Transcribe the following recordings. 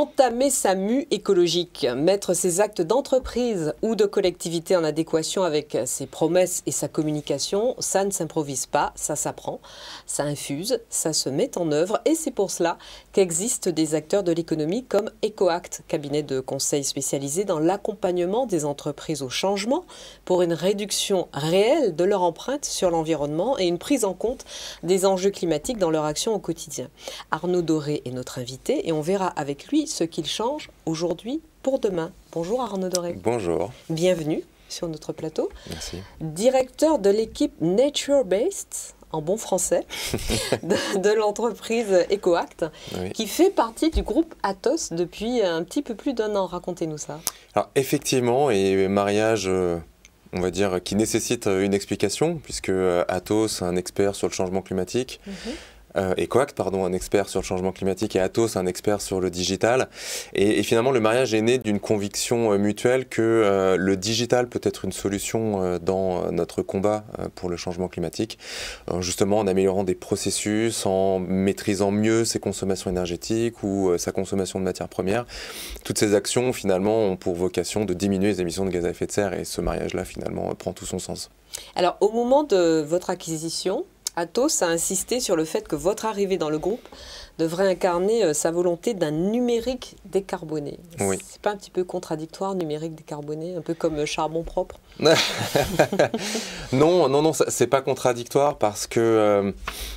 Entamer sa mue écologique, mettre ses actes d'entreprise ou de collectivité en adéquation avec ses promesses et sa communication, ça ne s'improvise pas, ça s'apprend, ça infuse, ça se met en œuvre et c'est pour cela qu'existent des acteurs de l'économie comme EcoAct, cabinet de conseil spécialisé dans l'accompagnement des entreprises au changement pour une réduction réelle de leur empreinte sur l'environnement et une prise en compte des enjeux climatiques dans leur action au quotidien. Arnaud Doré est notre invité et on verra avec lui ce qu'il change aujourd'hui pour demain. Bonjour Arnaud Doré. Bonjour. Bienvenue sur notre plateau. Merci. Directeur de l'équipe Nature Based, en bon français, de, l'entreprise EcoAct, qui fait partie du groupe Atos depuis un petit peu plus d'un an. Racontez-nous ça. Alors effectivement, et mariage... Euh, on va dire, qui nécessite une explication, puisque euh, Atos, un expert sur le changement climatique, mhm euh, EcoAct, pardon, un expert sur le changement climatique, et Atos, un expert sur le digital. Et, finalement, le mariage est né d'une conviction euh, mutuelle que euh, le digital peut être une solution euh, dans notre combat pour le changement climatique, justement en améliorant des processus, en maîtrisant mieux ses consommations énergétiques ou sa consommation de matières premières. Toutes ces actions, finalement, ont pour vocation de diminuer les émissions de gaz à effet de serre, et ce mariage-là, finalement, prend tout son sens. Alors, au moment de votre acquisition, Atos a insisté sur le fait que votre arrivée dans le groupe devrait incarner euh, sa volonté d'un numérique décarboné. Oui. C'est pas un petit peu contradictoire, numérique décarboné, un peu comme euh, charbon propre? Non, non, non, c'est pas contradictoire parce que euh,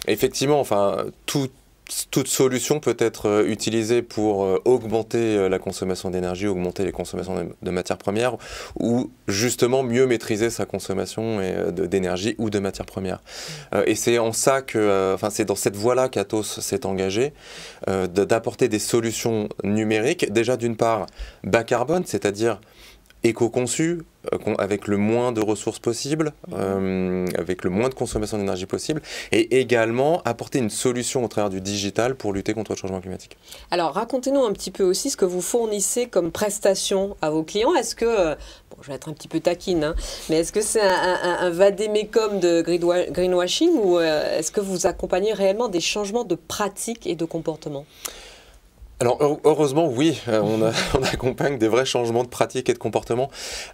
effectivement, enfin, tout toute solution peut être euh, utilisée pour euh, augmenter euh, la consommation d'énergie, augmenter les consommations de matières premières, ou justement mieux maîtriser sa consommation d'énergie ou de matières premières. Et c'est en ça que, enfin, c'est dans cette voie-là qu'Atos s'est engagé, d'apporter des solutions numériques, déjà d'une part bas carbone, c'est-à-dire éco-conçu, euh, avec le moins de ressources possibles, euh, avec le moins de consommation d'énergie possible, et également apporter une solution au travers du digital pour lutter contre le changement climatique. Alors racontez-nous un petit peu aussi ce que vous fournissez comme prestation à vos clients. Est-ce que, euh, bon, je vais être un petit peu taquine, hein, mais est-ce que c'est un, un, un vadémécum de greenwashing ou est-ce que vous accompagnez réellement des changements de pratiques et de comportement alors heureusement, oui, euh, on, accompagne des vrais changements de pratiques et de comportement.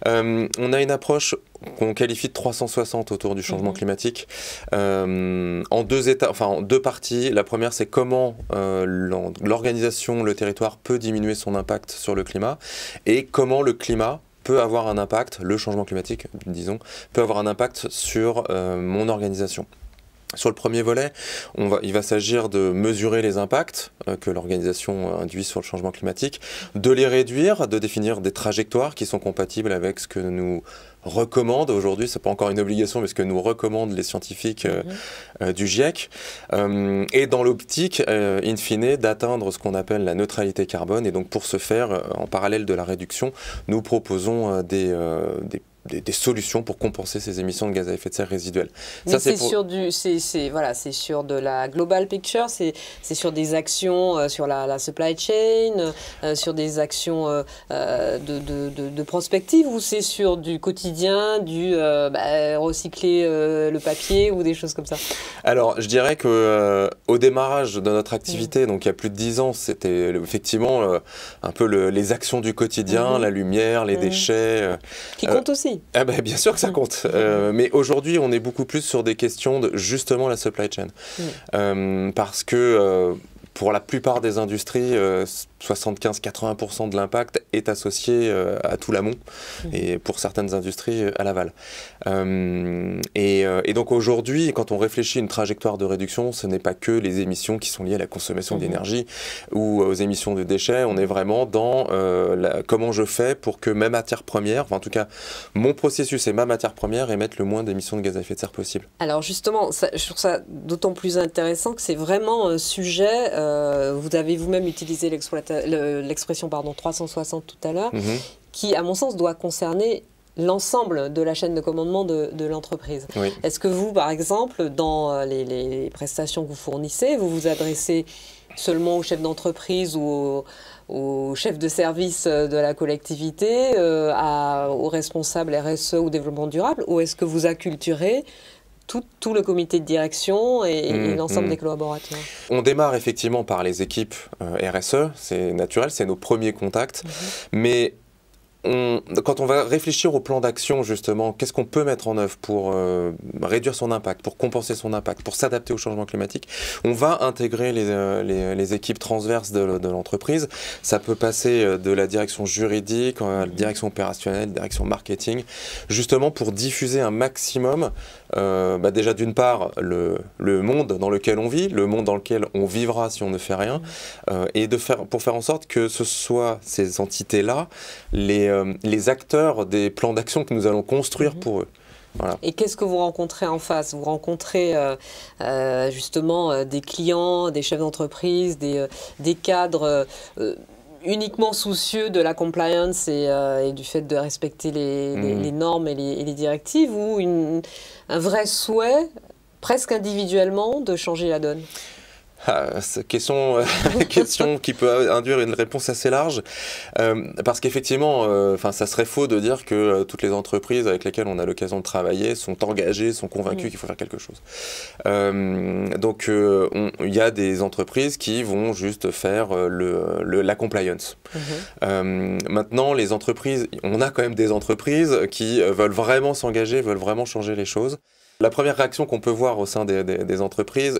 Euh, on a une approche qu'on qualifie de 360 autour du changement mhm. climatique, euh, en deux états, enfin en deux parties. La première, c'est comment l'organisation, le territoire peut diminuer son impact sur le climat, et comment le climat peut avoir un impact, le changement climatique, disons, peut avoir un impact sur mon organisation. Sur le premier volet, on va, il va s'agir de mesurer les impacts euh, que l'organisation induit sur le changement climatique, de les réduire, de définir des trajectoires qui sont compatibles avec ce que nous recommandent aujourd'hui, c'est pas encore une obligation, mais ce que nous recommandent les scientifiques euh, mhm. euh, du GIEC, et dans l'optique, in fine, d'atteindre ce qu'on appelle la neutralité carbone. Et donc pour ce faire, en parallèle de la réduction, nous proposons des, des des, solutions pour compenser ces émissions de gaz à effet de serre résiduelles. Mais c'est sur du, c'est voilà, c'est sur de la global picture, c'est sur des actions euh, sur la, supply chain, euh, sur des actions euh, de, de, de, prospective ou c'est sur du quotidien, du bah, recycler le papier ou des choses comme ça? Alors, je dirais que au démarrage de notre activité, mm. donc il y a plus de dix ans, c'était effectivement un peu les actions du quotidien, mm-hmm. la lumière, les mm. déchets, qui comptent aussi. Ah ben, bien sûr que ça compte. Euh, mais aujourd'hui, on est beaucoup plus sur des questions de justement la supply chain. Euh, parce que euh, pour la plupart des industries, 75-80% de l'impact est associé euh, à tout l'amont mmh. et pour certaines industries à l'aval. Euh, euh, et, donc aujourd'hui, quand on réfléchit à une trajectoire de réduction, ce n'est pas que les émissions qui sont liées à la consommation mmh. d'énergie ou aux émissions de déchets. On est vraiment dans la, comment je fais pour que ma matière première, enfin en tout cas mon processus et ma matière première émettent le moins d'émissions de gaz à effet de serre possible. Alors justement, je trouve ça d'autant plus intéressant que c'est vraiment un sujet, vous avez vous-même utilisé l'exploitation l'expression pardon 360 tout à l'heure, mhm. qui à mon sens doit concerner l'ensemble de la chaîne de commandement de, l'entreprise. Est-ce que vous, par exemple, dans euh, les, prestations que vous fournissez, vous vous adressez seulement aux chefs d'entreprise ou aux, chefs de service euh, de la collectivité, euh, à, aux responsables RSE ou développement durable, ou est-ce que vous acculturez tout, le comité de direction et, mmh, l'ensemble mmh. des collaborateurs. On démarre effectivement par les équipes RSE, c'est naturel, c'est nos premiers contacts, mais quand on va réfléchir au plan d'action, justement, qu'est-ce qu'on peut mettre en œuvre pour euh, réduire son impact, pour compenser son impact, pour s'adapter au changement climatique, on va intégrer les, euh, équipes transverses de, l'entreprise. Ça peut passer euh, de la direction juridique à la direction opérationnelle, direction marketing, justement pour diffuser un maximum, bah déjà d'une part, le, monde dans lequel on vit, le monde dans lequel on vivra si on ne fait rien, et pour faire en sorte que ce soit ces entités-là, les euh, les acteurs des plans d'action que nous allons construire mhm. pour eux. Et qu'est-ce que vous rencontrez en face? Vous rencontrez euh, euh, justement des clients, des chefs d'entreprise, des, des, cadres uniquement soucieux de la compliance et, du fait de respecter les, mhm. normes et les, directives ou un vrai souhait, presque individuellement, de changer la donne? Ah, question, euh, question qui peut induire une réponse assez large, euh, parce qu'effectivement, euh, enfin, ça serait faux de dire que toutes les entreprises avec lesquelles on a l'occasion de travailler sont engagées, sont convaincues qu'il faut faire quelque chose. donc, il y a des entreprises qui vont juste faire le, la compliance. Mm-hmm. maintenant, les entreprises, on a quand même des entreprises qui veulent vraiment s'engager, veulent vraiment changer les choses. La première réaction qu'on peut voir au sein des, entreprises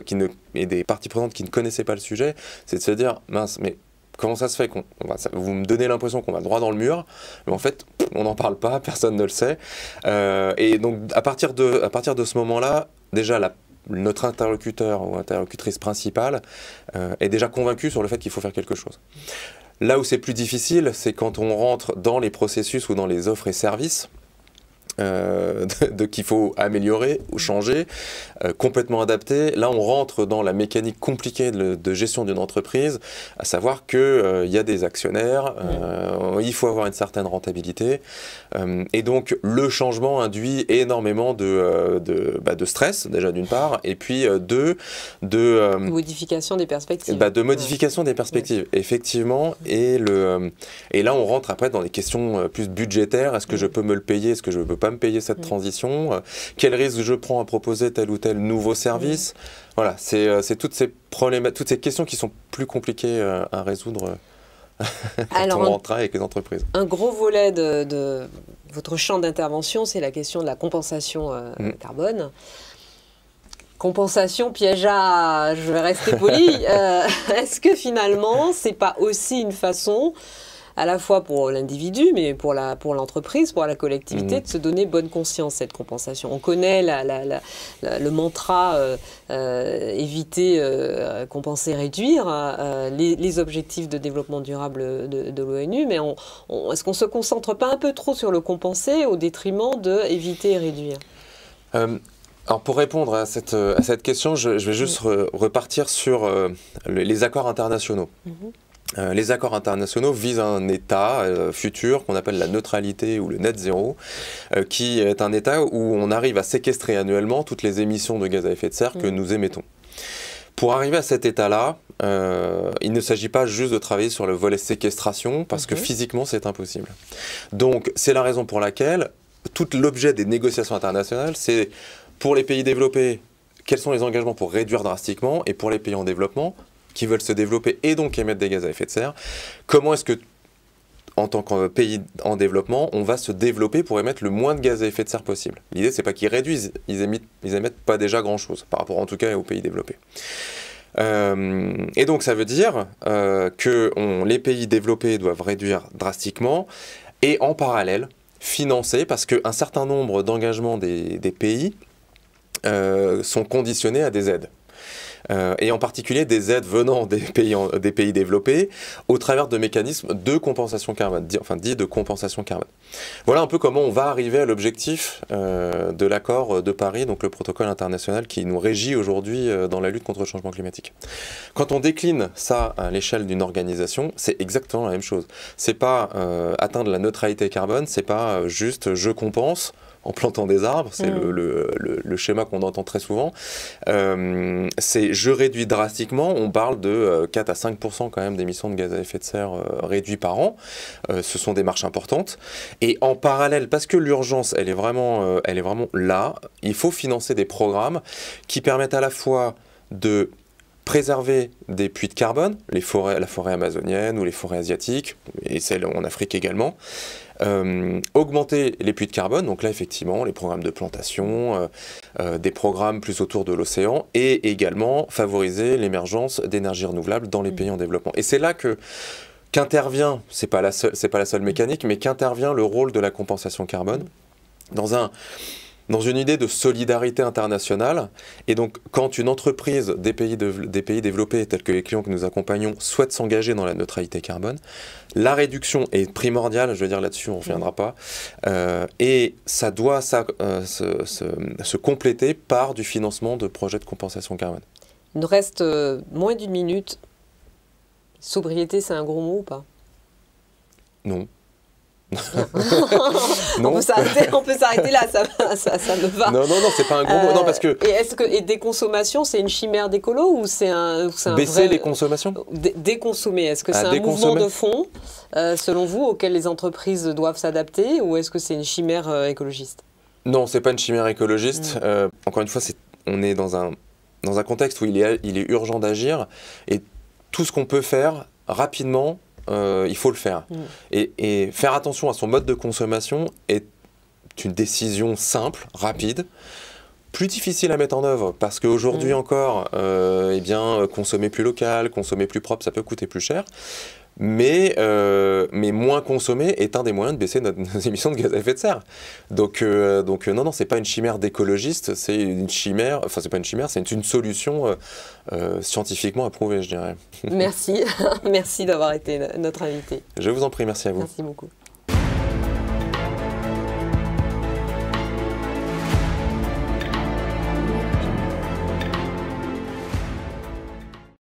et des parties prenantes qui ne connaissaient pas le sujet, c'est de se dire mince, mais comment ça se fait qu'on vous me donnez l'impression qu'on va droit dans le mur, mais en fait on n'en parle pas, personne ne le sait. Euh, et donc à partir de, à partir de ce moment-là, déjà la, notre interlocuteur ou interlocutrice principale euh, est déjà convaincu sur le fait qu'il faut faire quelque chose. Là où c'est plus difficile, c'est quand on rentre dans les processus ou dans les offres et services euh, de, qu'il faut améliorer ou changer, euh, complètement adapter. Là, on rentre dans la mécanique compliquée de, gestion d'une entreprise, à savoir qu'il euh, il y a des actionnaires, il faut avoir une certaine rentabilité, et donc le changement induit énormément de, de, bah, de stress, déjà d'une part, et puis deux, de... modification des perspectives. Bah, de modification des perspectives, effectivement, et, le, et là, on rentre après dans des questions plus budgétaires, est-ce que je peux me le payer, est-ce que je ne peux pas me payer cette mm. transition euh, Quel risque je prends à proposer tel ou tel nouveau service mm. Voilà, euh, c'est toutes ces problèmes, toutes ces questions qui sont plus compliquées euh, à résoudre quand on rentre avec les entreprises. Un gros volet de, votre champ d'intervention, c'est la question de la compensation mm. carbone compensation piège à, je vais rester poli. Est-ce que finalement, c'est pas aussi une façon à la fois pour l'individu, mais pour la pour l'entreprise, pour la collectivité, mmh. de se donner bonne conscience cette compensation. On connaît la, le mantra euh, euh, éviter, euh, compenser, réduire les, objectifs de développement durable de, l'ONU, mais est-ce qu'on se concentre pas un peu trop sur le compenser au détriment de éviter et réduire? Alors pour répondre à cette, à cette question, je, vais juste repartir sur les accords internationaux. Mmh. Euh, les accords internationaux visent un état euh, futur qu'on appelle la neutralité ou le net zéro, euh, qui est un état où on arrive à séquestrer annuellement toutes les émissions de gaz à effet de serre que mm. nous émettons. Pour arriver à cet état-là, il ne s'agit pas juste de travailler sur le volet séquestration, parce que physiquement c'est impossible. Donc c'est la raison pour laquelle tout l'objet des négociations internationales, c'est pour les pays développés, quels sont les engagements pour réduire drastiquement, et pour les pays en développement, qui veulent se développer et donc émettre des gaz à effet de serre, comment est-ce que en tant que pays en développement, on va se développer pour émettre le moins de gaz à effet de serre possible? L'idée, c'est pas qu'ils réduisent, ils émettent, ils émettent pas déjà grand-chose, par rapport en tout cas aux pays développés. Euh, et donc ça veut dire euh, que les pays développés doivent réduire drastiquement et en parallèle financer, parce qu'un certain nombre d'engagements des, pays euh, sont conditionnés à des aides. Euh, et en particulier des aides venant des pays, développés au travers de mécanismes de compensation carbone, enfin dits de compensation carbone. Voilà un peu comment on va arriver à l'objectif euh, de l'accord de Paris, donc le protocole international qui nous régit aujourd'hui euh, dans la lutte contre le changement climatique. Quand on décline ça à l'échelle d'une organisation, c'est exactement la même chose. C'est pas atteindre la neutralité carbone, c'est pas juste je compense en plantant des arbres, c'est Mm. le, le- le schéma qu'on entend très souvent. Euh, c'est je réduis drastiquement, on parle de euh, 4 à 5 quand même d'émissions de gaz à effet de serre euh, réduits par an. Euh, ce sont des marches importantes. Et en parallèle, parce que l'urgence, elle est vraiment, euh, elle est vraiment là, il faut financer des programmes qui permettent à la fois de préserver des puits de carbone, les forêts, la forêt amazonienne ou les forêts asiatiques, et celles en Afrique également, euh, augmenter les puits de carbone, donc là effectivement les programmes de plantation, euh, euh, des programmes plus autour de l'océan, et également favoriser l'émergence d'énergies renouvelables dans les Mm. pays en développement. Et c'est là que qu'intervient, c'est pas la seule, c'est pas la seule mécanique, mais qu'intervient le rôle de la compensation carbone dans un dans une idée de solidarité internationale. Et donc, quand une entreprise des pays, de- des pays développés, tels que les clients que nous accompagnons, souhaite s'engager dans la neutralité carbone, la réduction est primordiale, je veux dire là-dessus, on ne reviendra pas, euh, et ça doit ça, euh, se, se- se compléter par du financement de projets de compensation carbone. Il nous reste euh, moins d'une minute. Sobriété, c'est un gros mot ou pas? Non. on, non. on peut s'arrêter là, ça, ça, ça me va. non, non, non, c'est pas un gros mot. Non, parce que Euh, Et est-ce que et déconsommation, c'est une chimère d'écolo ou c'est un, ou un baisser vrai- les consommations Dé- Déconsommer, est-ce que Ah, c'est un mouvement de fond, euh, selon vous, auquel les entreprises doivent s'adapter, ou est-ce que c'est une chimère euh, écologiste? Non, c'est pas une chimère écologiste. Mm. Encore une fois, on est dans un, dans un contexte où il est, il est urgent d'agir et tout ce qu'on peut faire rapidement, euh, il faut le faire. Mm. Et, et faire attention à son mode de consommation est une décision simple, rapide. Plus difficile à mettre en œuvre parce qu'aujourd'hui Mm. encore, euh, eh bien, consommer plus local, consommer plus propre, ça peut coûter plus cher. Mais, euh, mais moins consommer est un des moyens de baisser notre- nos émissions de gaz à effet de serre. Donc, euh, donc euh, non, non, c'est pas une chimère d'écologiste, c'est une chimère, enfin, c'est pas une chimère, c'est une, une solution euh, scientifiquement approuvée, je dirais. Merci, merci d'avoir été notre invité. Je vous en prie, merci à vous. Merci beaucoup.